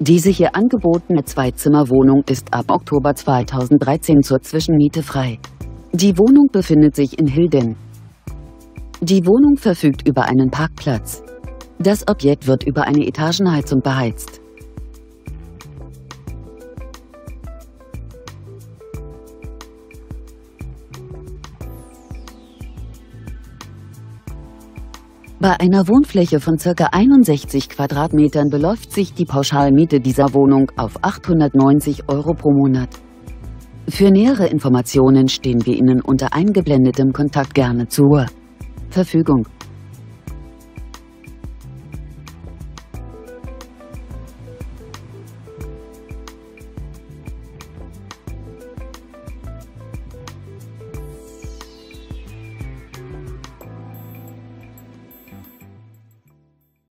Diese hier angebotene Zweizimmerwohnung ist ab Oktober 2013 zur Zwischenmiete frei. Die Wohnung befindet sich in Hilden. Die Wohnung verfügt über einen Parkplatz. Das Objekt wird über eine Etagenheizung beheizt. Bei einer Wohnfläche von ca. 61 Quadratmetern beläuft sich die Pauschalmiete dieser Wohnung auf 890 Euro pro Monat. Für nähere Informationen stehen wir Ihnen unter eingeblendetem Kontakt gerne zur Verfügung.